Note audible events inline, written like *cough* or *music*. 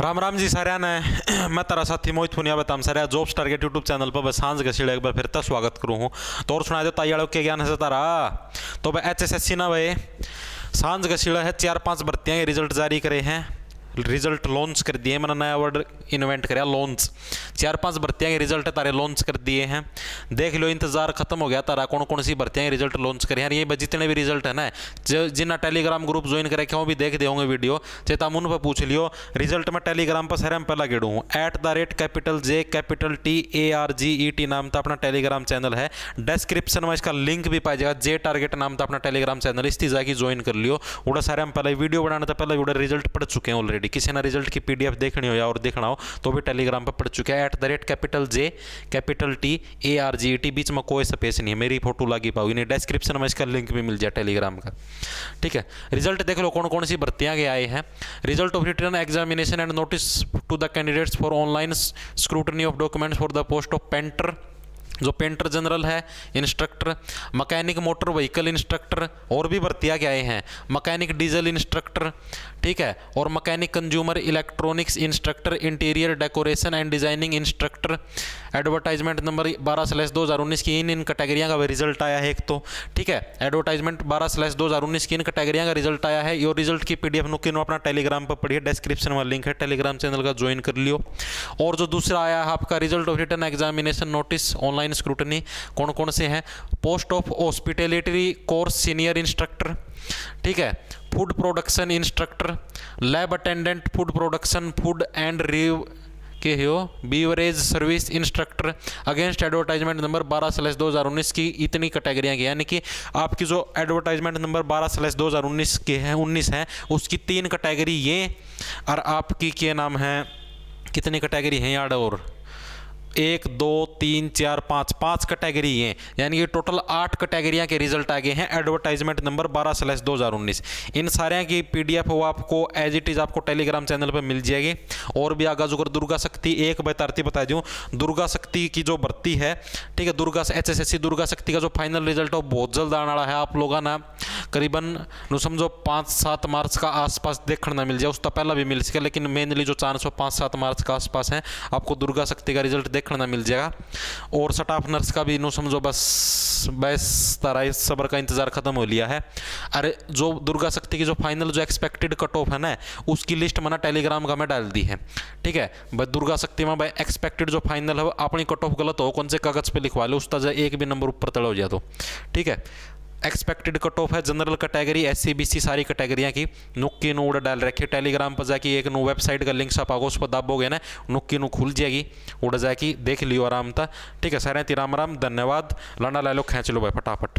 राम राम जी सारा ने *clears throat* मैं तारा साथी मोहित पुनिया बताम सारा जॉब टारगेट यूट्यूब चैनल पर साँझ के सीढ़े एक बार फिर तक स्वागत करूँ हूँ। तो और सुना दो, ताई के ज्ञान है तारा तो भाई एच एस एस सी ना भाई, साँझ का सीढ़ा है, चार पाँच भर्तियाँ ये रिज़ल्ट जारी करे हैं। रिज़ल्ट लॉन्च कर दिए मैंने नया वर्ड इन्वेंट कराया लॉन्च चार पाँच भर्तियाँ के रिज़ल्ट तारे लॉन्च कर दिए हैं. देख लो, इंतज़ार खत्म हो गया, तारा कौन कौन सी भर्तियाँ के रिज़ल्ट लॉन्च करे. हैं ये जितने भी रिज़ल्ट है ना जिन्ना टेलीग्राम ग्रुप ज्वाइन करे वो भी देख दे होंगे वीडियो चेता उन पर पूछ लियो रिज़ल्ट में टेलीग्राम पर सर पहला गेड़ू हूँ. At the rate capital J capital T A R G E T नाम का अपना टेलीग्राम चैनल है. डिस्क्रिप्शन में इसका लिंक भी पाई जाएगा. जे टारगेट नाम का अपना टेलीग्राम चैनल इस जाके ज्वाइन कर लियो. उड़ा सारे हम पहले वीडियो बनाने तो पहले उड़ा रिज़ल्ट पढ़ चुके हैं ऑलरेडी किसी ने रिज़ल्ट की पीडीएफ देखनी हो या और देखना हो तो भी टेलीग्राम पर पढ़ चुके हैं। At the rate capital J capital T A R G T बीच में कोई स्पेस नहीं है। मेरी फ़ोटो लगी पाओगी। नहीं डिस्क्रिप्शन में इसका लिंक भी मिल जाए टेलीग्राम का। ठीक है? रिज़ल्ट देख लो कौन कौन सी भर्तियाँ के आए हैं। Result of written examination and notice to the candidates for online scrutiny of documents for the post of painter जो पेंटर जनरल है, instructor, mechanic motor vehicle instructor और भी भर्तियाँ आए हैं। मकैनिक डीजल इंस्ट्रक्टर, ठीक है? और mechanic consumer electronics instructor, interior decoration and designing instructor. Advertisement number बारह स्लैश दो हज़ार उन्नीस की इन इन कैटेगरियाँ का रिज़ल्ट आया है एक तो ठीक है? एडवर्टाइजमेंट बारह स्लैश दो हज़ार उन्नीस की इन कैटेगरियाँ का रिज़ल्ट आया है। ये रिज़ल्ट की पी डी एफ़ नुकिन अपना टेलीग्राम पर पढ़िए डिस्क्रिप्शन में लिंक है। टेलीग्राम चैनल का ज्वाइन कर लियो। और जो दूसरा आया है आपका result of written examination notice online scrutiny कौन कौन से हैं? Post of hospitality course senior instructor ठीक है? Food production instructor lab attendant food production food and रिव के हो? Beverage service instructor against advertisement number बारह स्लैश दो हज़ार उन्नीस की इतनी कैटेगरियाँ की यानी कि आपकी जो एडवर्टाइजमेंट नंबर बारह स्लैश दो हज़ार उन्नीस के हैं, उन्नीस हैं, उसकी तीन कैटेगरी ये, और आपकी क्या नाम है? कितनी कैटेगरी हैं यार और? एक, दो, तीन, चार, पाँच पाँच कैटेगरी हैं। यानी कि टोटल आठ कैटेगरियाँ के रिज़ल्ट आ गए हैं। एडवर्टाइजमेंट नंबर बारह स्लैश दो हज़ार उन्नीस। इन सारे की पी डी एफ़ वो आपको एज इट इज़ आपको टेलीग्राम चैनल पर मिल जाएगी। और भी आगा जुगर दुर्गा शक्ति एक बतारती बता दूँ। दुर्गा शक्ति की जो भर्ती है, ठीक है, Durga H S S C Durga Shakti का जो फाइनल रिज़ल्ट है, वो बहुत जल्द आने वाला है आप लोगों ने। करीबन, नु समझो पाँच सात मार्च का आसपास देखने ना मिल जाए, उसका पहला भी मिल सके, लेकिन मेनली जो चांस हो पाँच सात मार्च का आसपास है, आपको दुर्गा शक्ति का रिज़ल्ट देखने ना मिल जाएगा। और सटाफ नर्स का भी नो समझो बस बस तारा सबर का इंतज़ार ख़त्म हो लिया है। अरे, जो दुर्गा शक्ति की जो फाइनल जो एक्सपेक्टेड कट ऑफ़ है ना, उसकी लिस्ट मैंने टेलीग्राम का मैं डाल दी है। ठीक है? भाई दुर्गा शक्ति में भाई एक्सपेक्टेड जो फाइनल है अपनी कट ऑफ़ गलत हो, कौन से कागज़ पे लिखवा लो, उस तरह एक भी नंबर ऊपर तड़ हो जाए तो। ठीक है? एक्सपेक्टेड कट ऑफ़ है general category S C B C सारी कैटेगरियाँ की। नुक्की नू उड़ा डाल रखी टेलीग्राम पर जाके एक नू वेबसाइट का लिंक छपा उस पर दाबोगे ना नुक्की नू खुल जाएगी, उड़ा जाएगी, देख लियो आराम था ठीक है, सारे राम राम, धन्यवाद। लाना ला लो, खेच लो भाई, फटाफट।